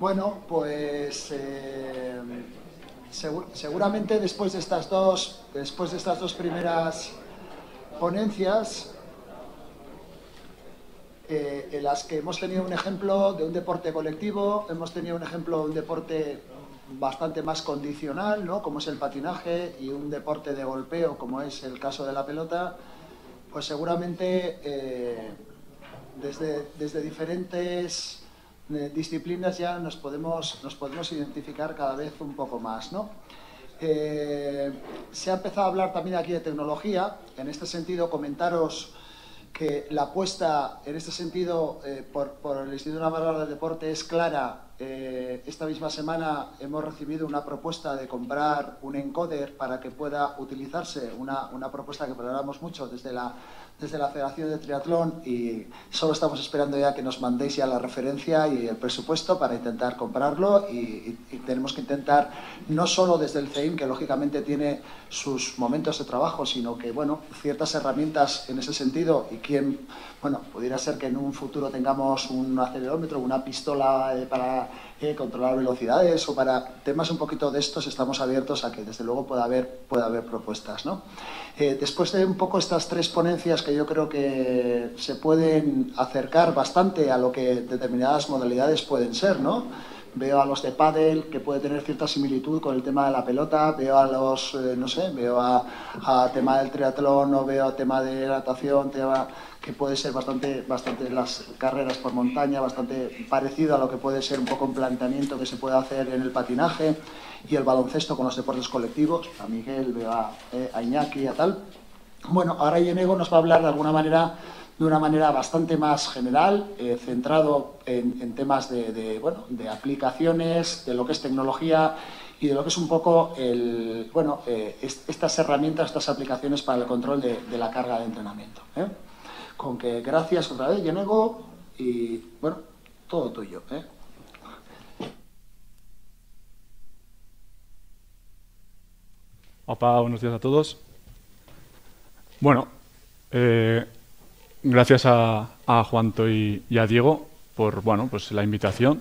Bueno, pues eh, seguramente después de estas dos, después de estas dos primeras ponencias, eh, en las que hemos tenido un ejemplo de un deporte colectivo, hemos tenido un ejemplo de un deporte bastante más condicional, ¿no? como es el patinaje, y un deporte de golpeo, como es el caso de la pelota, pues seguramente eh, desde, desde, diferentes disciplinas ya nos podemos, nos podemos identificar cada vez un poco más. ¿no? se ha empezado a hablar también aquí de tecnología, en este sentido comentaros que la apuesta en este sentido eh, por, el Instituto Navarro del Deporte es clara. Eh, esta misma semana hemos recibido una propuesta de comprar un encoder para que pueda utilizarse, una, una propuesta que valoramos mucho desde la desde la Federación de Triatlón y solo estamos esperando ya que nos mandéis ya la referencia y el presupuesto para intentar comprarlo y, tenemos que intentar no solo desde el CEIM, que lógicamente tiene sus momentos de trabajo, sino que, bueno, ciertas herramientas en ese sentido y quien, bueno, pudiera ser que en un futuro tengamos un acelerómetro, una pistola eh, para controlar velocidades o para temas un poquito de estos estamos abiertos a que desde luego pueda haber, pueda haber propuestas. ¿no? Eh, después de un poco estas tres ponencias que yo creo que se pueden acercar bastante a lo que determinadas modalidades pueden ser, ¿no? Veo a los de pádel que puede tener cierta similitud con el tema de la pelota, veo a los, eh, no sé, veo a, a, tema del triatlón o veo a tema de natación, tema que puede ser bastante, bastante las carreras por montaña, bastante parecido a lo que puede ser un poco un planteamiento que se puede hacer en el patinaje y el baloncesto con los deportes colectivos, a Miguel, veo a, eh, a Iñaki, a tal. Bueno, ahora Yenego nos va a hablar de alguna manera de una manera bastante más general, eh, centrado en, temas de, bueno, de aplicaciones, de lo que es tecnología y de lo que es un poco el, bueno, eh, estas herramientas, estas aplicaciones para el control de, la carga de entrenamiento. ¿eh? Con que gracias otra vez, Yenego, y bueno, todo tuyo. Opa, buenos días a todos. Bueno, eh, gracias a, a Juanto y, a Diego por bueno, pues la invitación.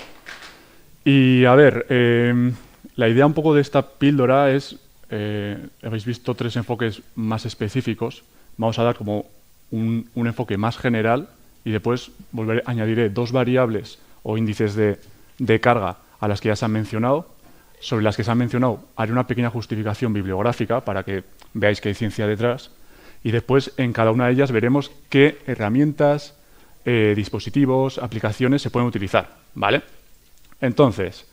Y a ver, eh, la idea un poco de esta píldora es, eh, habéis visto tres enfoques más específicos, vamos a dar como un, enfoque más general y después añadiré dos variables o índices de, de carga a las que ya se han mencionado. Sobre las que se han mencionado haré una pequeña justificación bibliográfica para que veáis que hay ciencia detrás y después en cada una de ellas veremos qué herramientas, eh, dispositivos, aplicaciones se pueden utilizar, ¿vale? Entonces,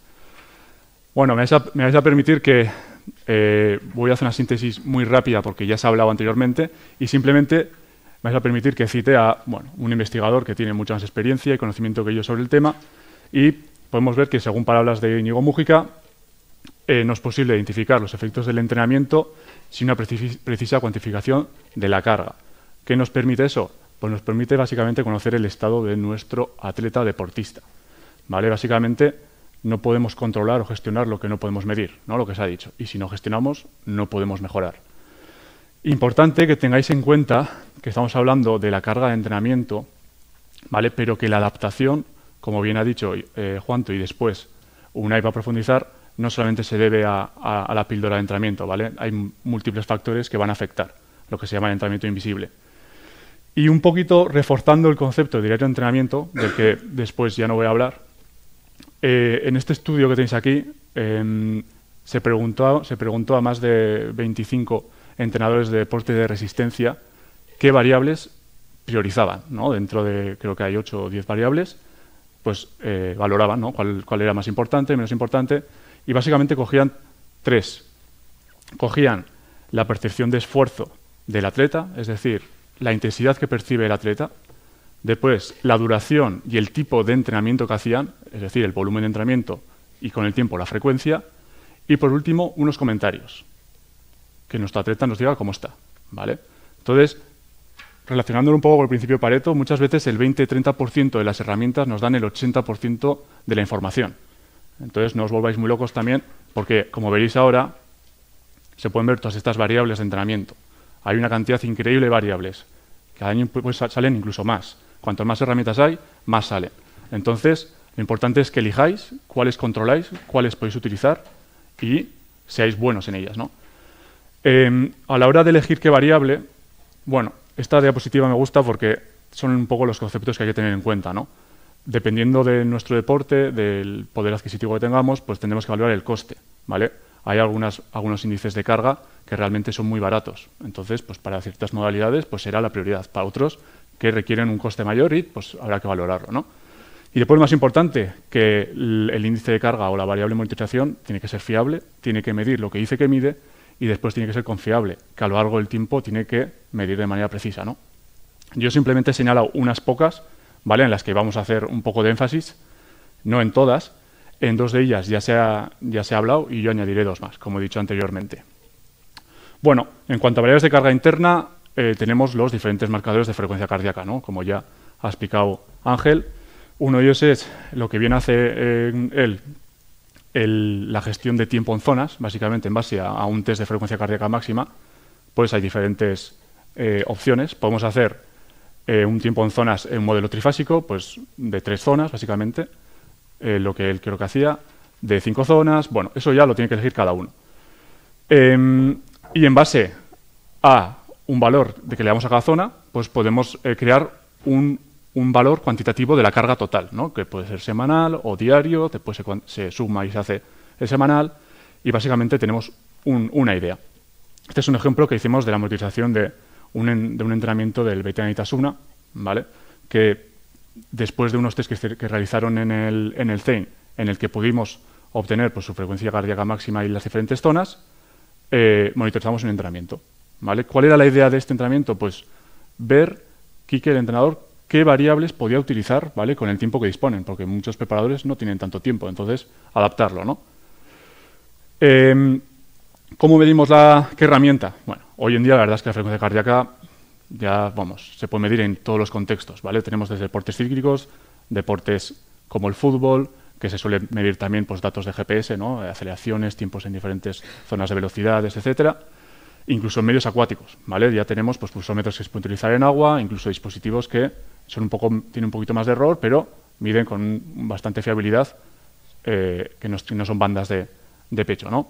bueno, me vais a, permitir que eh, voy a hacer una síntesis muy rápida porque ya se ha hablado anteriormente y simplemente me vais a permitir que cite a bueno, un investigador que tiene mucha más experiencia y conocimiento que yo sobre el tema y podemos ver que según palabras de Íñigo Mújica eh, no es posible identificar los efectos del entrenamiento sin una precisa cuantificación de la carga. ¿Qué nos permite eso? Pues nos permite básicamente conocer el estado de nuestro atleta deportista. ¿Vale? Básicamente no podemos controlar o gestionar lo que no podemos medir, ¿no? lo que se ha dicho. Y si no gestionamos, no podemos mejorar. Importante que tengáis en cuenta que estamos hablando de la carga de entrenamiento, ¿vale? pero que la adaptación, como bien ha dicho eh, Juanto y después Unai va a profundizar, no solamente se debe a, la píldora de entrenamiento, ¿vale? Hay múltiples factores que van a afectar, lo que se llama entrenamiento invisible. Y un poquito reforzando el concepto de directo de entrenamiento, del que después ya no voy a hablar, eh, en este estudio que tenéis aquí em, se, preguntó, se preguntó a más de 25 entrenadores de deporte de resistencia qué variables priorizaban, ¿no? Dentro de, creo que hay 8 o 10 variables, pues eh, valoraban ¿no? cuál, cuál era más importante, menos importante, y básicamente cogían tres. Cogían la percepción de esfuerzo del atleta, es decir, la intensidad que percibe el atleta, después la duración y el tipo de entrenamiento que hacían, es decir, el volumen de entrenamiento y con el tiempo la frecuencia, y por último unos comentarios, que nuestro atleta nos diga cómo está, ¿vale? Entonces, relacionándolo un poco con el principio Pareto, muchas veces el 20-30% de las herramientas nos dan el 80% de la información. Entonces no os volváis muy locos también, porque como veréis ahora, se pueden ver todas estas variables de entrenamiento. Hay una cantidad increíble de variables. Cada año pues, salen incluso más. Cuanto más herramientas hay, más salen. Entonces, Lo importante es que elijáis cuáles controláis, cuáles podéis utilizar y seáis buenos en ellas. ¿no? Em, a la hora de elegir qué variable, bueno, esta diapositiva me gusta porque son un poco los conceptos que hay que tener en cuenta. ¿no? Dependiendo de nuestro deporte, del poder adquisitivo que tengamos, pues tendremos que evaluar el coste. ¿vale? Hay algunas, algunos índices de carga que realmente son muy baratos. Entonces, pues para ciertas modalidades, pues será la prioridad. Para otros que requieren un coste mayor y pues habrá que valorarlo. ¿no? Y después, más importante, que el, índice de carga o la variable de monitorización tiene que ser fiable, tiene que medir lo que dice que mide y después tiene que ser confiable, que a lo largo del tiempo tiene que medir de manera precisa. ¿no? Yo simplemente he señalado unas pocas, En las que vamos a hacer un poco de énfasis, no en todas. En dos de ellas ya se ha, ya se ha hablado y yo añadiré dos más, como he dicho anteriormente. Bueno, en cuanto a variables de carga interna, eh, tenemos los diferentes marcadores de frecuencia cardíaca, ¿no? Como ya ha explicado Ángel. Uno de ellos es lo que viene a hacer eh, él, la gestión de tiempo en zonas, básicamente en base a, un test de frecuencia cardíaca máxima. Pues hay diferentes eh, opciones. Podemos hacer un tiempo en zonas en modelo trifásico, pues de tres zonas, básicamente, lo que él creo que hacía, de cinco zonas. Bueno, eso ya lo tiene que elegir cada uno. Em, y en base a un valor de que le damos a cada zona, pues podemos eh, crear un, valor cuantitativo de la carga total, ¿no? que puede ser semanal o diario, después se, suma y se hace el semanal, y básicamente tenemos una idea. Este es un ejemplo que hicimos de la monetización de de un entrenamiento del Beta-Anitasuna, ¿vale? que después de unos test que, realizaron en el, en el CEIN, en el que pudimos obtener pues, su frecuencia cardíaca máxima y las diferentes zonas, eh, monitorizamos un entrenamiento. ¿vale? ¿Cuál era la idea de este entrenamiento? Pues ver, Kike, el entrenador, qué variables podía utilizar ¿vale? con el tiempo que disponen, porque muchos preparadores no tienen tanto tiempo, entonces adaptarlo. ¿no? Em, ¿Cómo medimos la qué herramienta? Bueno, hoy en día la verdad es que la frecuencia cardíaca ya, vamos, se puede medir en todos los contextos, ¿vale? Tenemos desde deportes cíclicos, deportes como el fútbol, que se suele medir también pues, datos de GPS, ¿no? aceleraciones, tiempos en diferentes zonas de velocidades, etcétera. Incluso en medios acuáticos, ¿vale? Ya tenemos pues, pulsómetros que se pueden utilizar en agua, incluso dispositivos que son un poco, tienen un poquito más de error, pero miden con bastante fiabilidad, eh, que, no, son bandas de, pecho, ¿no?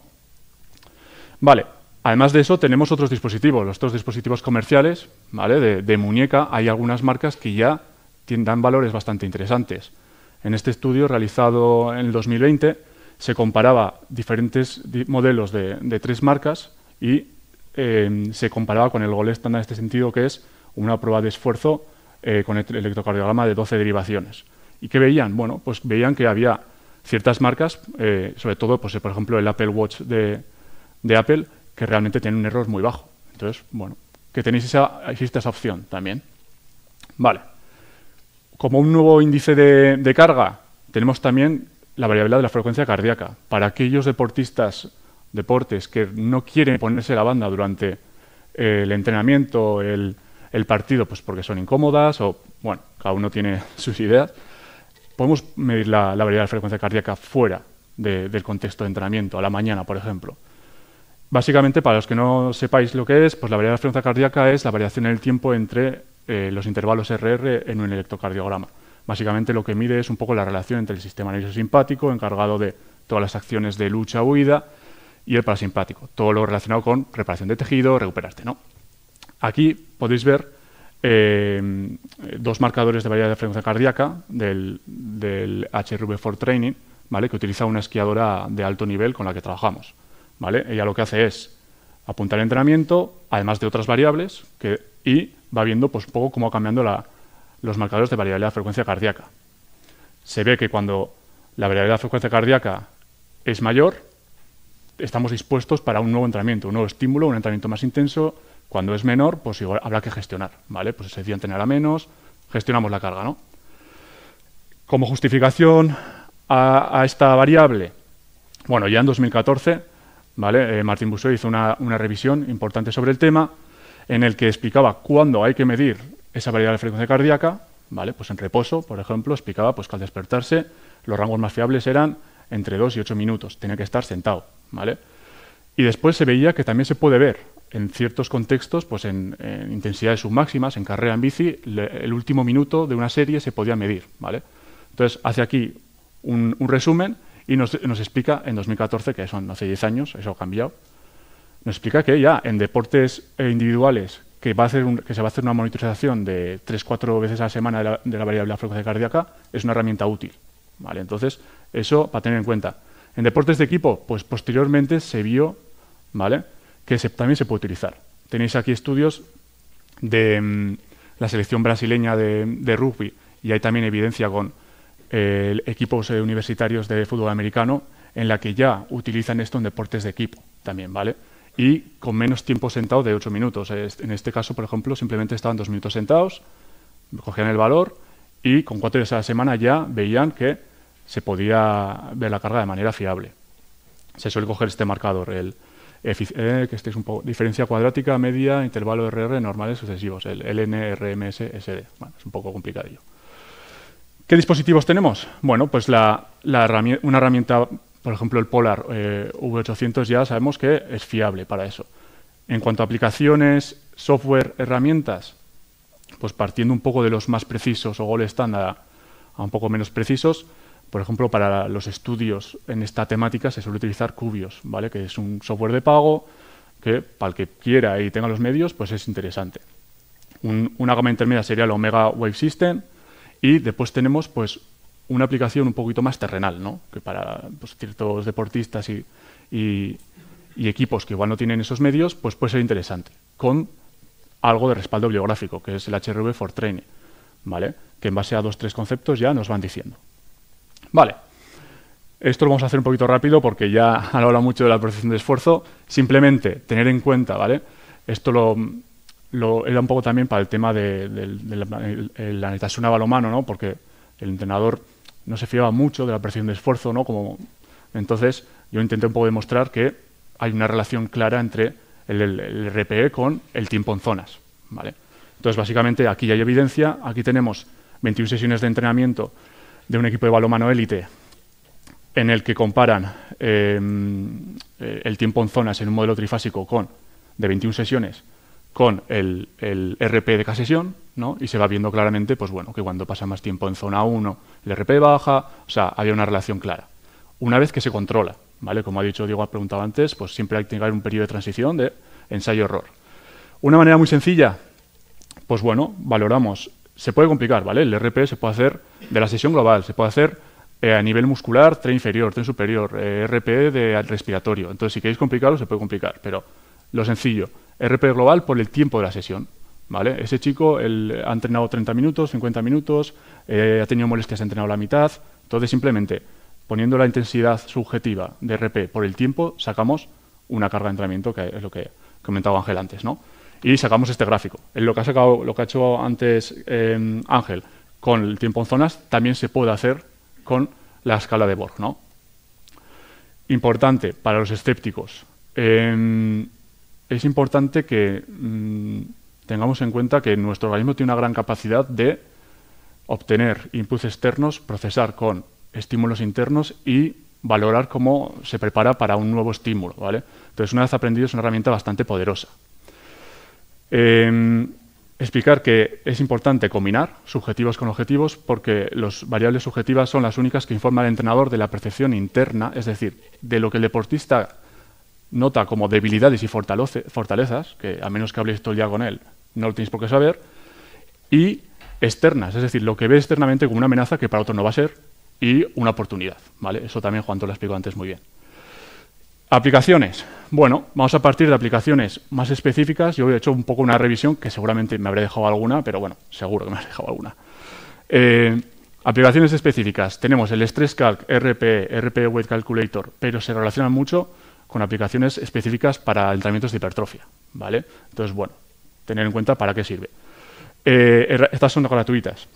Vale, Además de eso, tenemos otros dispositivos, los otros dispositivos comerciales, ¿vale? De, muñeca, hay algunas marcas que ya dan valores bastante interesantes. En este estudio realizado en el 2020 se comparaba diferentes modelos de, tres marcas y eh, se comparaba con el gol estándar en este sentido, que es una prueba de esfuerzo eh, con el electrocardiograma de 12 derivaciones. ¿Y qué veían? Bueno, pues veían que había ciertas marcas, eh, sobre todo, pues, por ejemplo, el Apple Watch de, Apple, que realmente tienen un error muy bajo. Entonces, bueno, que tenéis esa, existe esa opción también. Vale como un nuevo índice de, carga, tenemos también la variabilidad de la frecuencia cardíaca. Para aquellos deportistas, deportes que no quieren ponerse la banda durante el entrenamiento, el, partido, pues porque son incómodas o, bueno, cada uno tiene sus ideas, podemos medir la, variabilidad de la frecuencia cardíaca fuera del contexto de entrenamiento, a la mañana, por ejemplo. Básicamente, para los que no sepáis lo que es, pues la variabilidad de frecuencia cardíaca es la variación en el tiempo entre eh, los intervalos RR en un electrocardiograma. Básicamente lo que mide es un poco la relación entre el sistema nervioso simpático, encargado de todas las acciones de lucha, huida, y el parasimpático, todo lo relacionado con reparación de tejido, recuperarte. ¿no? Aquí podéis ver eh, dos marcadores de variabilidad de frecuencia cardíaca del, del HRV4 Training, ¿vale? que utiliza una esquiadora de alto nivel con la que trabajamos. ¿Vale? Ella lo que hace es apuntar el entrenamiento, además de otras variables, que, y va viendo pues, un poco cómo va cambiando los marcadores de variabilidad de frecuencia cardíaca. Se ve que cuando la variabilidad de frecuencia cardíaca es mayor, estamos dispuestos para un nuevo entrenamiento, un nuevo estímulo, un entrenamiento más intenso. Cuando es menor, pues igual habrá que gestionar, ¿vale? Pues ese día entrenará menos, gestionamos la carga, ¿no? Como justificación a, esta variable, bueno, ya en 2014, ¿vale? Eh, Martín Bussoy hizo una, revisión importante sobre el tema en el que explicaba cuándo hay que medir esa variabilidad de frecuencia cardíaca, ¿vale? Pues en reposo, por ejemplo, explicaba pues, que al despertarse los rangos más fiables eran entre 2 y 8 minutos, tenía que estar sentado, ¿vale? Y después se veía que también se puede ver en ciertos contextos, pues en, intensidades submáximas, en carrera en bici, el último minuto de una serie se podía medir, ¿vale? Entonces, hace aquí un, resumen y nos, explica en 2014, que son hace 10 años, eso ha cambiado, nos explica que ya en deportes individuales que, va a hacer que se va a hacer una monitorización de 3-4 veces a la semana de la, de la variable de frecuencia cardíaca es una herramienta útil. ¿vale? Entonces, eso para tener en cuenta. En deportes de equipo, pues posteriormente se vio ¿vale? que también se puede utilizar. Tenéis aquí estudios de mm, la selección brasileña de, rugby y hay también evidencia con eh, equipos universitarios de fútbol americano en la que ya utilizan esto en deportes de equipo también, ¿vale? Y con menos tiempo sentado de 8 minutos. En este caso, por ejemplo, simplemente estaban dos minutos sentados, cogían el valor y con cuatro días a la semana ya veían que se podía ver la carga de manera fiable. Se suele coger este marcador, el, eh, que este es un diferencia cuadrática, media, intervalo RR, normales sucesivos, el LNRMS SD. Bueno, es un poco complicadillo. ¿Qué dispositivos tenemos? Bueno, pues la, una herramienta, por ejemplo, el Polar eh, V800 ya sabemos que es fiable para eso. En cuanto a aplicaciones, software, herramientas, pues partiendo un poco de los más precisos o gol estándar a un poco menos precisos, por ejemplo, para los estudios en esta temática se suele utilizar Cubios, ¿vale? que es un software de pago que para el que quiera y tenga los medios, pues es interesante. una gama intermedia sería el Omega Wave System y después tenemos pues una aplicación un poquito más terrenal, ¿no? que para pues, ciertos deportistas y, equipos que igual no tienen esos medios, pues puede ser interesante, con algo de respaldo bibliográfico, que es el HRV for Training, ¿vale? que en base a dos tres conceptos ya nos van diciendo. Vale. Esto lo vamos a hacer un poquito rápido porque ya han hablado mucho de la percepción de esfuerzo. Simplemente tener en cuenta, ¿vale? Esto lo, lo era un poco también para el tema de, la natación a balomano, ¿no? Porque el entrenador no se fiaba mucho de la percepción de esfuerzo, ¿no? Como, entonces, yo intenté un poco demostrar que hay una relación clara entre el, RPE con el tiempo en zonas, ¿vale? Entonces, básicamente, aquí hay evidencia. Aquí tenemos 21 sesiones de entrenamiento de un equipo de balonmano élite en el que comparan eh, el tiempo en zonas en un modelo trifásico con de 21 sesiones con el, RP de cada sesión, ¿no? y se va viendo claramente pues bueno, que cuando pasa más tiempo en zona 1 el RP baja, o sea, había una relación clara. Una vez que se controla, ¿vale? como ha dicho Diego, ha preguntado antes, pues siempre hay que tener un periodo de transición de ensayo-error. Una manera muy sencilla, pues bueno, valoramos se puede complicar, ¿vale? El RP se puede hacer de la sesión global, se puede hacer eh, a nivel muscular, tren inferior, tren superior, eh, RP de respiratorio. Entonces, si queréis complicarlo, se puede complicar, pero lo sencillo, RP global por el tiempo de la sesión, ¿vale? Ese chico él, ha entrenado 30 minutos, 50 minutos, eh, ha tenido molestias, ha entrenado la mitad, entonces simplemente poniendo la intensidad subjetiva de RP por el tiempo, sacamos una carga de entrenamiento, que es lo que comentaba Ángel antes, ¿no? y sacamos este gráfico. Lo que ha, sacado, lo que ha hecho antes eh, Ángel con el tiempo en zonas también se puede hacer con la escala de Borg. ¿no? Importante para los escépticos. Em, es importante que mm, tengamos en cuenta que nuestro organismo tiene una gran capacidad de obtener inputs externos, procesar con estímulos internos y valorar cómo se prepara para un nuevo estímulo. ¿vale? Entonces, una vez aprendido, es una herramienta bastante poderosa. Em, explicar que es importante combinar subjetivos con objetivos porque las variables subjetivas son las únicas que informan al entrenador de la percepción interna, es decir, de lo que el deportista nota como debilidades y fortalezas, que a menos que habléis todo el día con él, no lo tenéis por qué saber, y externas, es decir, lo que ve externamente como una amenaza que para otro no va a ser y una oportunidad. ¿vale? Eso también Juan te lo explicó antes muy bien. Aplicaciones. Bueno, vamos a partir de aplicaciones más específicas. Yo he hecho un poco una revisión que seguramente me habré dejado alguna, pero bueno, seguro que me habré dejado alguna. Eh, aplicaciones específicas. Tenemos el Stress Calc, RP, RP Weight Calculator, pero se relacionan mucho con aplicaciones específicas para entrenamientos de hipertrofia. ¿vale? Entonces, bueno, tener en cuenta para qué sirve. Eh, estas son gratuitas.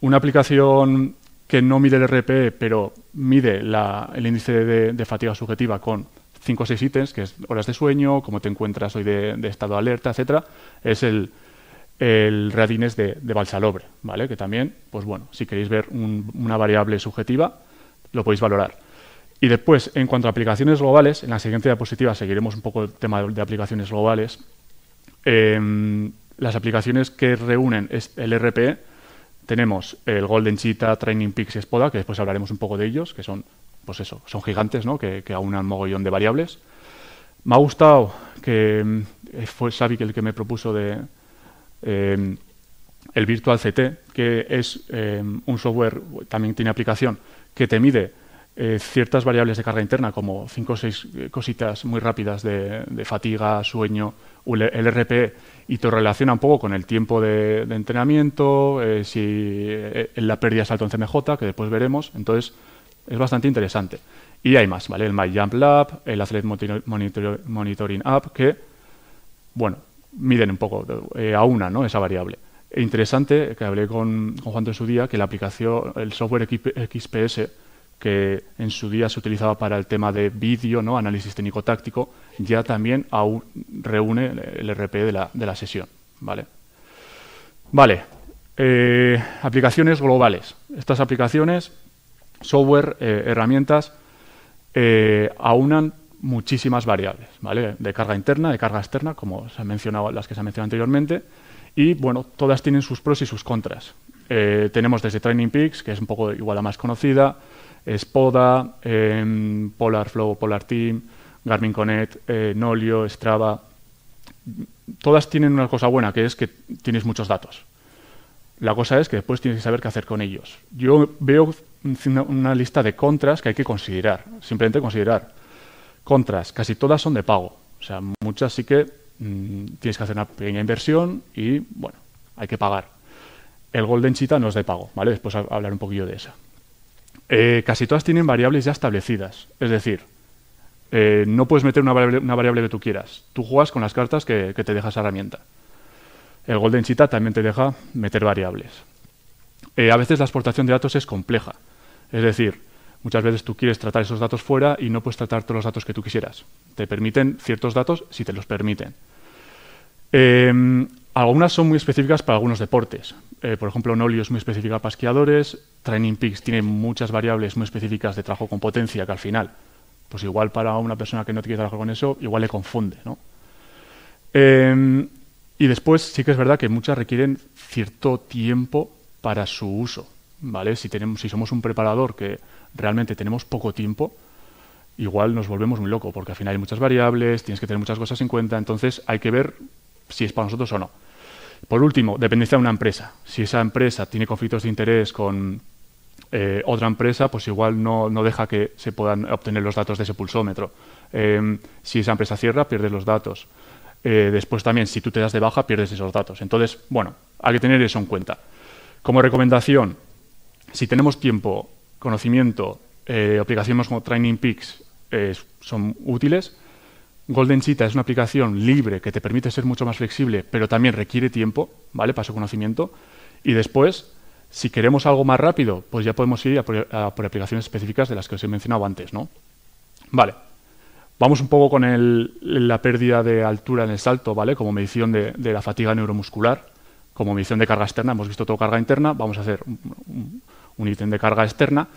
Una aplicación que no mide el RPE, pero mide el índice de, fatiga subjetiva con 5 o 6 ítems, que es horas de sueño, cómo te encuentras hoy de, estado de alerta, etcétera, es el, el Readiness de, de Balsalobre, ¿vale? Que también, pues bueno, si queréis ver una variable subjetiva, lo podéis valorar. Y después, en cuanto a aplicaciones globales, en la siguiente diapositiva seguiremos un poco el tema de, aplicaciones globales. Em, las aplicaciones que reúnen el RPE tenemos el Golden Cheetah, Training Peaks y Spoda, que después hablaremos un poco de ellos, que son, pues eso, son gigantes, ¿no? Que, que aunan mogollón de variables. Me ha gustado que eh, fue Xavi el que me propuso de eh, el Virtual CT, que es un software, también tiene aplicación, que te mide ciertas variables de carga interna, como cinco o seis cositas muy rápidas de, fatiga, sueño, el RPE, y te relaciona un poco con el tiempo de, entrenamiento, si la pérdida salto en CMJ, que después veremos. Entonces, es bastante interesante. Y hay más, ¿vale? El MyJump Lab, el Athlete Monitoring App, que bueno, miden un poco, eh, a una, ¿no? Esa variable. E interesante, que hablé con, con Juan en su día, que la aplicación, el software XPS, que en su día se utilizaba para el tema de vídeo, ¿no? análisis técnico-táctico, ya también aún reúne el RP de la, de la sesión. Vale. Vale. Eh, aplicaciones globales. Estas aplicaciones, software, eh, herramientas, aunan muchísimas variables, ¿vale? De carga interna, de carga externa, como se han mencionado, las que se han mencionado anteriormente, y bueno, todas tienen sus pros y sus contras. Eh, tenemos desde Training Peaks, que es un poco igual la más conocida, Spoda, eh, Polar Flow, Polar Team, Garmin Connect, eh, Nolio, Strava. Todas tienen una cosa buena, que es que tienes muchos datos. La cosa es que después tienes que saber qué hacer con ellos. Yo veo una lista de contras que hay que considerar, simplemente considerar Contras, casi todas son de pago. O sea, muchas sí que mm, tienes que hacer una pequeña inversión y, bueno, hay que pagar. El Golden Cheetah no es de pago, ¿vale? Después hablar un poquillo de esa. Eh, casi todas tienen variables ya establecidas. Es decir, eh, no puedes meter una variable, que tú quieras. Tú juegas con las cartas que, te deja esa herramienta. El Golden Cheetah también te deja meter variables. Eh, a veces la exportación de datos es compleja. Es decir, Muchas veces tú quieres tratar esos datos fuera y no puedes tratar todos los datos que tú quisieras. Te permiten ciertos datos si te los permiten. Algunas son muy específicas para algunos deportes. Eh, por ejemplo, Nolio es muy específica para esquiadores. Training Peaks tiene muchas variables muy específicas de trabajo con potencia que al final, pues igual para una persona que no quiere trabajar con eso, igual le confunde. ¿no? Em, y después sí que es verdad que muchas requieren cierto tiempo para su uso. ¿vale? Si, tenemos, si somos un preparador que realmente tenemos poco tiempo, igual nos volvemos muy locos, porque al final hay muchas variables, tienes que tener muchas cosas en cuenta, entonces hay que ver si es para nosotros o no. Por último, dependencia de una empresa. Si esa empresa tiene conflictos de interés con eh, otra empresa, pues igual no, no, deja que se puedan obtener los datos de ese pulsómetro. Eh, si esa empresa cierra, pierdes los datos. Eh, después también, si tú te das de baja, pierdes esos datos. Entonces, bueno, hay que tener eso en cuenta. Como recomendación, si tenemos tiempo conocimiento, eh, aplicaciones como Training Peaks son útiles. Golden Cheetah es una aplicación libre que te permite ser mucho más flexible, pero también requiere tiempo, ¿vale? Para su conocimiento. Y después, si queremos algo más rápido, pues ya podemos ir a por, aplicaciones específicas de las que os he mencionado antes, ¿no? Vale. Vamos un poco con la pérdida de altura en el salto, ¿vale? Como medición de, la fatiga neuromuscular, como medición de carga externa. Hemos visto todo carga interna, vamos a hacer un ítem de carga externa.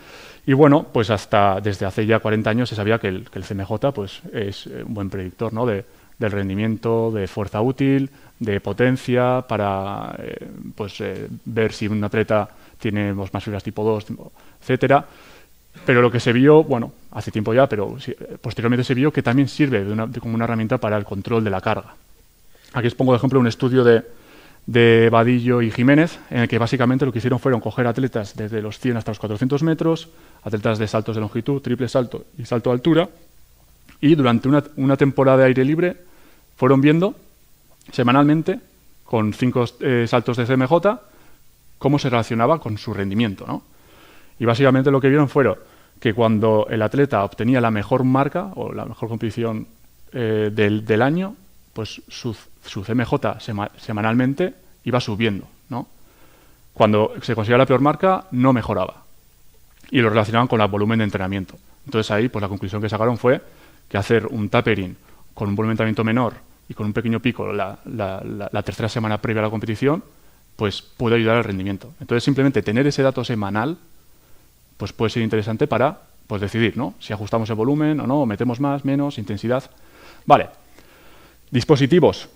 Y bueno, pues hasta desde hace ya 40 años se sabía que el, CMJ pues, es eh, un buen predictor ¿no? de, del rendimiento, de fuerza útil, de potencia, para eh, pues, eh, ver si un atleta tiene más fibras tipo 2, etcétera. Pero lo que se vio, bueno, hace tiempo ya, pero posteriormente se vio que también sirve como una herramienta para el control de la carga. Aquí os pongo de ejemplo un estudio de, de Vadillo y Jiménez, en el que básicamente lo que hicieron fueron coger atletas desde los 100 hasta los 400 metros, atletas de saltos de longitud, triple salto y salto de altura, y durante una, temporada de aire libre fueron viendo semanalmente, con cinco eh, saltos de CMJ, cómo se relacionaba con su rendimiento. ¿no? Y básicamente lo que vieron fueron que cuando el atleta obtenía la mejor marca o la mejor competición eh, del, del año, pues su, su CMJ semanalmente iba subiendo, ¿no? Cuando se conseguía la peor marca, no mejoraba. Y lo relacionaban con el volumen de entrenamiento. Entonces ahí, pues la conclusión que sacaron fue que hacer un tapering con un volumen de entrenamiento menor y con un pequeño pico la, tercera semana previa a la competición, pues puede ayudar al rendimiento. Entonces simplemente tener ese dato semanal, pues puede ser interesante para pues decidir, ¿no? Si ajustamos el volumen o no, o metemos más, menos, intensidad. Vale. Dispositivos.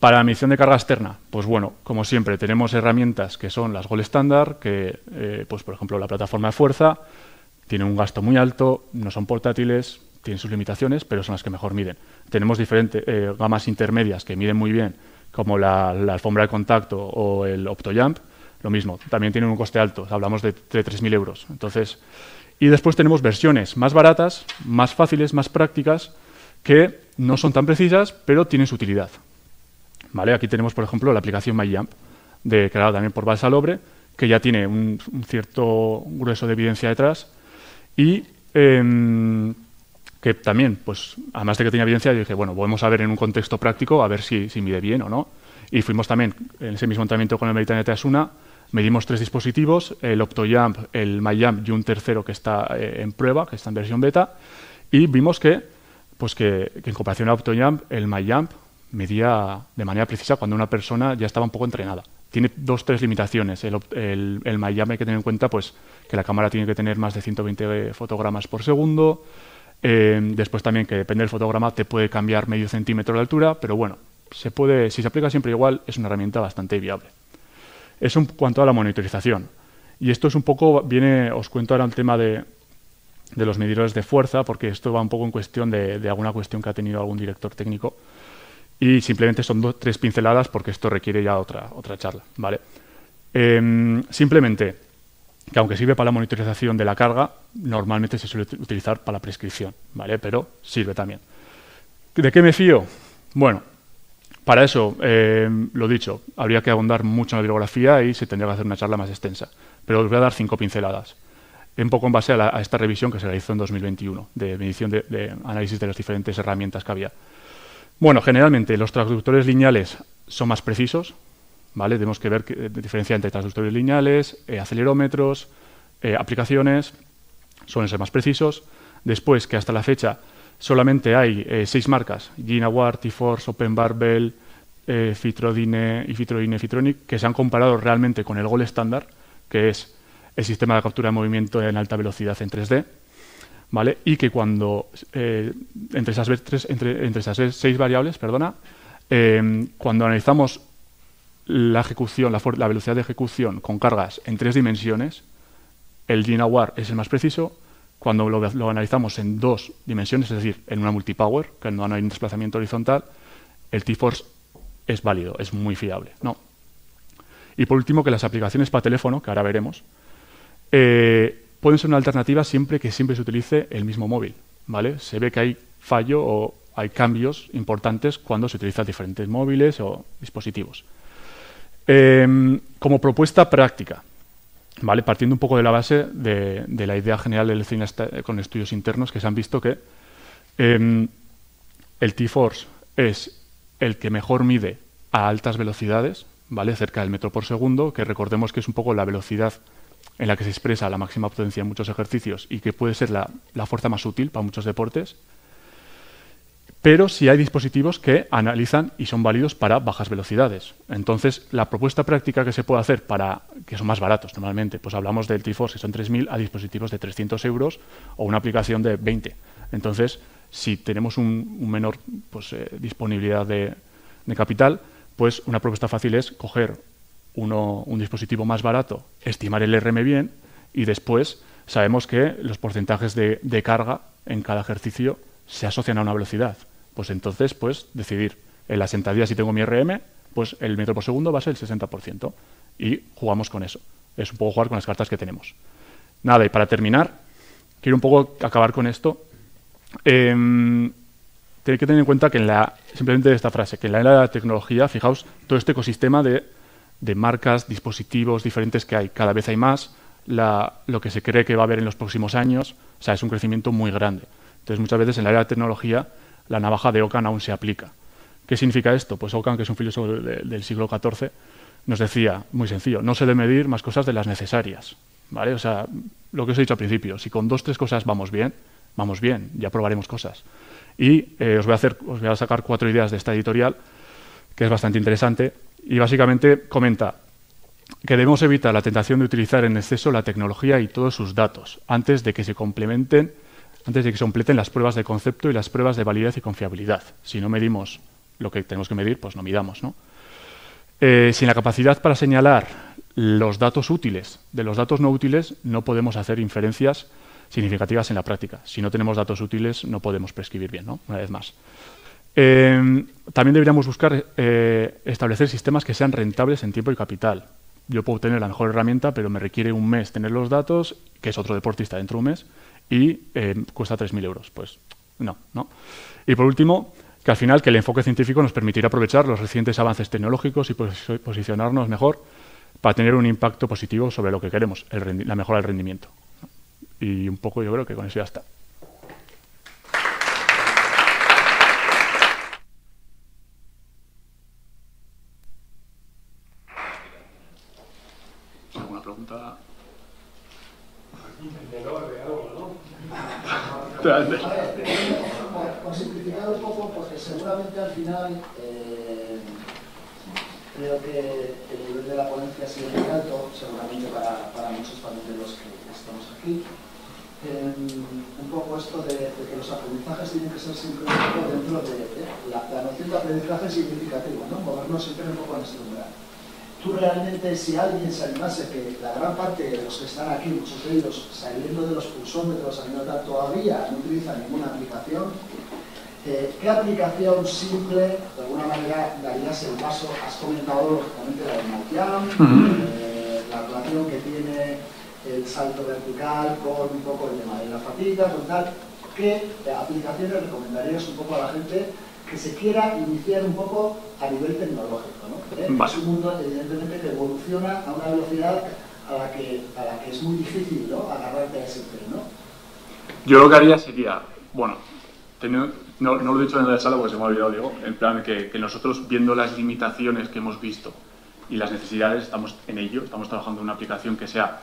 Para la medición de carga externa, pues bueno, como siempre, tenemos herramientas que son las Gold Standard, que, eh, pues por ejemplo, la plataforma de fuerza, tiene un gasto muy alto, no son portátiles, tienen sus limitaciones, pero son las que mejor miden. Tenemos diferentes eh, gamas intermedias que miden muy bien, como la, alfombra de contacto o el OptoJump, lo mismo, también tienen un coste alto, hablamos de, de 3.000 euros. Entonces, y después tenemos versiones más baratas, más fáciles, más prácticas, que no son tan precisas, pero tienen su utilidad. ¿Vale? Aquí tenemos, por ejemplo, la aplicación MyJump, de, creada también por Balsalobre, que ya tiene un, cierto grueso de evidencia detrás y em, que también, pues, además de que tenía evidencia, yo dije, bueno, vamos a ver en un contexto práctico a ver si, si mide bien o no. Y fuimos también en ese mismo entrenamiento con el Mediterráneo Asuna, medimos tres dispositivos, el OptoJump, el MyJump y un tercero que está eh, en prueba, que está en versión beta, y vimos que, pues que, que en comparación al OptoJump, el MyJump medía de manera precisa cuando una persona ya estaba un poco entrenada. Tiene dos, tres limitaciones. El, el, hay que tener en cuenta pues, que la cámara tiene que tener más de 120 fotogramas por segundo. Eh, después también que depende del fotograma te puede cambiar medio centímetro de altura, pero bueno, se puede, si se aplica siempre igual, es una herramienta bastante viable. Eso en cuanto a la monitorización. Y esto es un poco, viene, os cuento ahora el tema de, de los medidores de fuerza, porque esto va un poco en cuestión de alguna cuestión que ha tenido algún director técnico y simplemente son dos, tres pinceladas porque esto requiere ya otra, otra charla. ¿vale? Em, simplemente, que aunque sirve para la monitorización de la carga, normalmente se suele utilizar para la prescripción, ¿vale? pero sirve también. ¿De qué me fío? Bueno, para eso, em, lo dicho, habría que abundar mucho en la bibliografía y se tendría que hacer una charla más extensa. Pero os voy a dar cinco pinceladas. Un poco en base a, esta revisión que se realizó en 2021 de medición de análisis de las diferentes herramientas que había. Bueno, generalmente los transductores lineales son más precisos, ¿vale? Tenemos que ver qué diferencia entre transductores lineales, eh, acelerómetros, eh, aplicaciones, suelen ser más precisos. Después, que hasta la fecha solamente hay eh, seis marcas, Ginawar, T-Force, Open Barbell, Fitrodine y Fitrodine Fitronic, que se han comparado realmente con el Gold Standard, que es el sistema de captura de movimiento en alta velocidad en 3D, ¿vale? Y que cuando, eh, entre, esas entre, entre, esas seis variables, perdona, eh, cuando analizamos la ejecución, la, la, velocidad de ejecución con cargas en tres dimensiones, el GNAWAR es el más preciso. Cuando lo, lo, analizamos en dos dimensiones, es decir, en una multipower, que no hay un desplazamiento horizontal, el T-Force es válido, es muy fiable. ¿no? Y por último, que las aplicaciones para teléfono, que ahora veremos, eh, pueden ser una alternativa siempre que siempre se utilice el mismo móvil. ¿vale? Se ve que hay fallo o hay cambios importantes cuando se utilizan diferentes móviles o dispositivos. Em, como propuesta práctica, ¿vale? partiendo un poco de la base de, la idea general del cine con estudios internos que se han visto que em, el T-Force es el que mejor mide a altas velocidades, ¿vale? cerca del metro por segundo, que recordemos que es un poco la velocidad en la que se expresa la máxima potencia en muchos ejercicios y que puede ser la, fuerza más útil para muchos deportes, pero sí hay dispositivos que analizan y son válidos para bajas velocidades. Entonces, la propuesta práctica que se puede hacer para, que son más baratos normalmente, pues hablamos del T-Force, que son 3.000, a dispositivos de 300 euros o una aplicación de 20. Entonces, si tenemos un, menor pues, eh, disponibilidad de, de capital, pues una propuesta fácil es coger un dispositivo más barato, estimar el RM bien y después sabemos que los porcentajes de, carga en cada ejercicio se asocian a una velocidad. Pues entonces, pues decidir en la sentadilla si tengo mi RM, pues el metro por segundo va a ser el 60% y jugamos con eso. Es un poco jugar con las cartas que tenemos. Nada, y para terminar, quiero un poco acabar con esto. Eh, que tener en cuenta que en la, simplemente esta frase, que en la era de la tecnología, fijaos, todo este ecosistema de de marcas, dispositivos diferentes que hay. Cada vez hay más, lo que se cree que va a haber en los próximos años, o sea, es un crecimiento muy grande. Entonces, muchas veces en la área de tecnología, la navaja de Ocan aún se aplica. ¿Qué significa esto? Pues Ocan, que es un filósofo del siglo XIV, nos decía, muy sencillo, no se debe medir más cosas de las necesarias. ¿vale? O sea, lo que os he dicho al principio, si con dos tres cosas vamos bien, vamos bien, ya probaremos cosas. Y eh, os, voy a hacer, os voy a sacar cuatro ideas de esta editorial, que es bastante interesante, y básicamente comenta que debemos evitar la tentación de utilizar en exceso la tecnología y todos sus datos antes de que se complementen, antes de que se completen las pruebas de concepto y las pruebas de validez y confiabilidad. Si no medimos lo que tenemos que medir, pues no midamos. ¿no? Eh, sin la capacidad para señalar los datos útiles de los datos no útiles, no podemos hacer inferencias significativas en la práctica. Si no tenemos datos útiles, no podemos prescribir bien, ¿no? una vez más. Eh, también deberíamos buscar eh, establecer sistemas que sean rentables en tiempo y capital. Yo puedo tener la mejor herramienta, pero me requiere un mes tener los datos, que es otro deportista dentro de un mes, y cuesta 3.000 euros. Pues no, no. Y por último, que al final que el enfoque científico nos permitirá aprovechar los recientes avances tecnológicos y posicionarnos mejor para tener un impacto positivo sobre lo que queremos, la mejora del rendimiento. Y un poco yo creo que con eso ya está. ¿Alguna pregunta? Simplificar un poco, porque seguramente al final eh, creo que el nivel de la ponencia ha sido muy alto, seguramente para, muchos también de los que estamos aquí. Eh, un poco esto de, que los aprendizajes tienen que ser siempre dentro de, la, noción de aprendizaje significativo, ¿no? movernos siempre un poco en este umbral. Tú realmente, si alguien se animase, que la gran parte de los que están aquí, muchos de ellos saliendo de los pulsómetros, todavía no utilizan ninguna aplicación, eh, ¿Qué aplicación simple, de alguna manera, darías el paso? Has comentado, lógicamente, la de Matiam, eh, la relación que tiene el salto vertical con un poco el tema de la fatiga, con tal. ¿Qué aplicaciones recomendarías un poco a la gente que se quiera iniciar un poco a nivel tecnológico? ¿no? ¿Eh? Es un mundo, evidentemente, que evoluciona a una velocidad a la que, a la que es muy difícil ¿no? agarrarte a ese tren. ¿no? Yo lo que haría sería, bueno, no, no, lo he dicho en la sala porque se me ha olvidado, digo, en plan que, nosotros viendo las limitaciones que hemos visto y las necesidades, estamos en ello, estamos trabajando en una aplicación que sea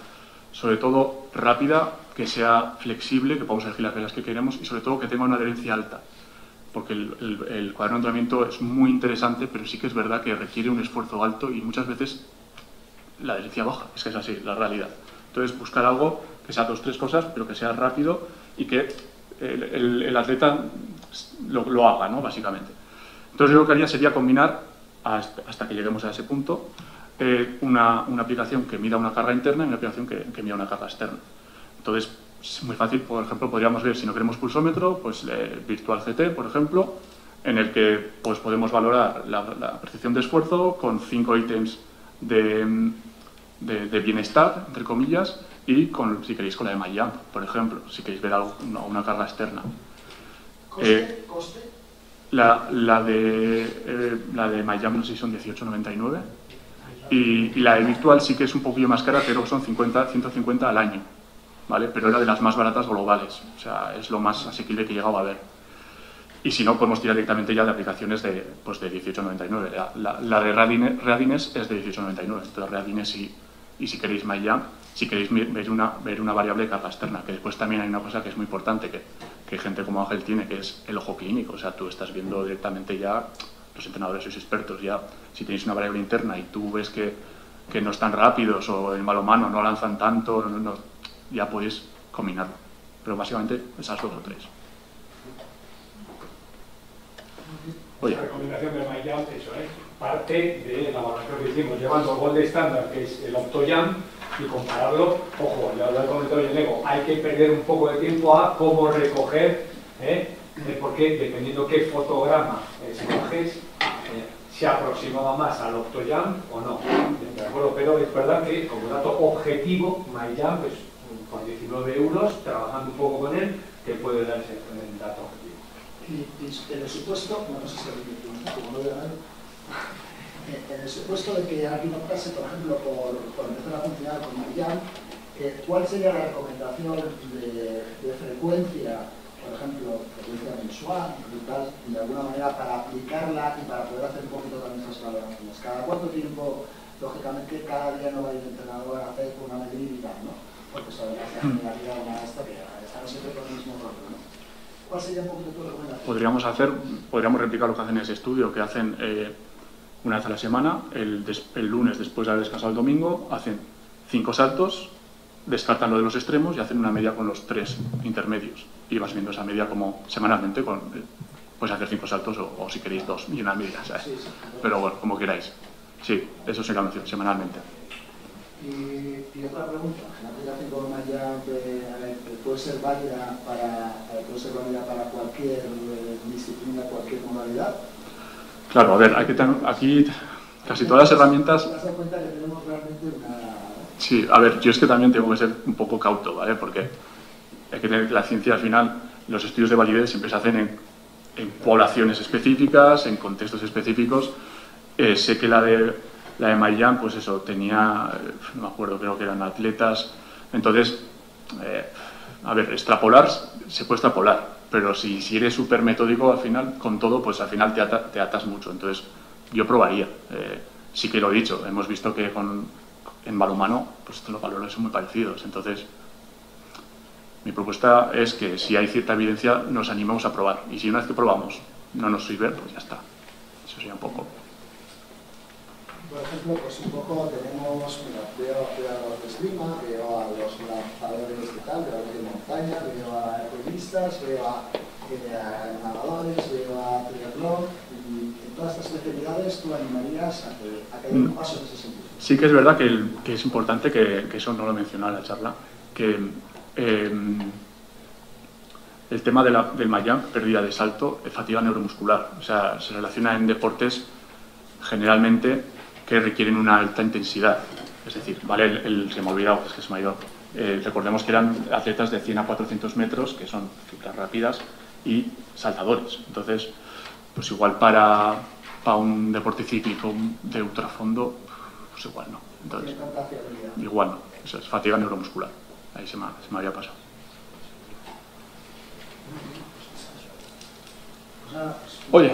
sobre todo rápida, que sea flexible, que podamos elegir las que queremos y sobre todo que tenga una adherencia alta. Porque el, el, cuaderno de entrenamiento es muy interesante, pero sí que es verdad que requiere un esfuerzo alto y muchas veces la adherencia baja, es que es así, la realidad. Entonces, buscar algo que sea dos, tres cosas, pero que sea rápido y que el, el atleta lo, haga, ¿no? básicamente. Entonces yo lo que haría sería combinar, hasta, que lleguemos a ese punto, eh, una, aplicación que mida una carga interna y una aplicación que, que mida una carga externa. Entonces, es muy fácil, por ejemplo, podríamos ver, si no queremos pulsómetro, pues eh, Virtual CT, por ejemplo, en el que pues, podemos valorar la, percepción de esfuerzo con cinco ítems de, de, bienestar, entre comillas, y con, si queréis con la de MyJump, por ejemplo, si queréis ver algo, una carga externa. Eh, ¿Coste? La, la, de, eh, la de Miami no sé si son 18,99 y, y, la de Virtual sí que es un poquillo más cara, pero son 50, 150 al año, ¿vale? Pero era de las más baratas globales, o sea, es lo más asequible que he llegado a ver. Y si no, podemos tirar directamente ya de aplicaciones de, pues de 18,99. La, la, de Readiness es de 18,99, entonces Readiness y, y si queréis MyJam, si queréis ver una, ver una variable de carga externa, que después también hay una cosa que es muy importante, que que gente como Ángel tiene, que es el ojo clínico. O sea, tú estás viendo directamente ya, los entrenadores sois expertos ya, si tenéis una variable interna y tú ves que, que no están rápidos o en mano no lanzan tanto, ya puedes combinarlo. Pero básicamente esas dos o tres. La recomendación de MyJump, eso es parte de la evaluación que hicimos, llevando el gol de estándar, que es el OptoJump, y compararlo, ojo, ya lo he comentado yo, Nego, hay que perder un poco de tiempo a cómo recoger, ¿eh? porque dependiendo qué fotograma escoges, eh, se aproximaba más al OptoJump o no. Pero es verdad que como dato objetivo, MyJump, pues, con 19 euros, trabajando un poco con él, te puede dar ese dato objetivo. Y, en el supuesto, no sé si como no en el supuesto de que alguien optase, por ejemplo, por, empezar a funcionar con Marianne, eh, ¿cuál sería la recomendación de, frecuencia, por ejemplo, frecuencia mensual, tal, de alguna manera para aplicarla y para poder hacer un poquito también esas valoraciones? ¿Cada cuánto tiempo, lógicamente, cada día no va a ir el entrenador a hacer una medida, ¿no? Porque sabrá que la realidad una esta que están siempre con el mismo rollo, ¿no? ¿Cuál sería un poquito tu recomendación? Podríamos hacer, podríamos replicar lo que hacen en ese estudio, que hacen eh, una vez a la semana, el, lunes después de haber descansado el domingo, hacen cinco saltos, descartan lo de los extremos y hacen una media con los tres intermedios. Y vas viendo esa media como semanalmente con, puedes hacer cinco saltos o, si queréis dos y una media, ¿sabes? Pero bueno, como queráis. Sí, eso se cambia semanalmente. Y, otra pregunta, la aplicación con Maya puede ser válida para, puede ser válida para cualquier eh, disciplina, cualquier modalidad. Claro, a ver, tener, aquí casi todas las herramientas... ¿Te dado cuenta que tenemos realmente una... Sí, a ver, yo es que también tengo que ser un poco cauto, ¿vale? Porque hay que tener la ciencia al final, los estudios de validez siempre se hacen en, en poblaciones específicas, en contextos específicos. Eh, sé que la de la de Mayan, pues eso, tenía, eh, no me acuerdo, creo que eran atletas. Entonces, eh, a ver, extrapolar, se puede extrapolar, pero si, si eres súper metódico al final, con todo, pues al final te, te atas mucho. Entonces, yo probaría. Eh, sí que lo he dicho, hemos visto que con, en balonmano, pues los valores son muy parecidos. Entonces, mi propuesta es que si hay cierta evidencia, nos animemos a probar. Y si una vez que probamos no nos sirve, pues ya está. Eso sería un poco por ejemplo, pues un poco tenemos, mira, veo, a los de esgrima, veo a los lanzadores de tal, veo a los de montaña, veo a periodistas, veo a, eh, nadadores, veo a triatlón, y en todas estas especialidades tú animarías a que, a que haya un paso en ese sentido. Sí que es verdad que, que es importante, que, que, eso no lo mencionó en la charla, que eh, el tema de la, del Mayam, pérdida de salto, fatiga neuromuscular. O sea, se relaciona en deportes generalmente que requieren una alta intensidad. Es decir, ¿vale? El, se me ha olvidado, es que se me ha ido. Eh, recordemos que eran atletas de 100 a 400 metros, que son cifras rápidas, y saltadores. Entonces, pues igual para, para un deporte cíclico de ultrafondo, pues igual no. Entonces, igual no. Eso es fatiga neuromuscular. Ahí se me, se me había pasado. Oye.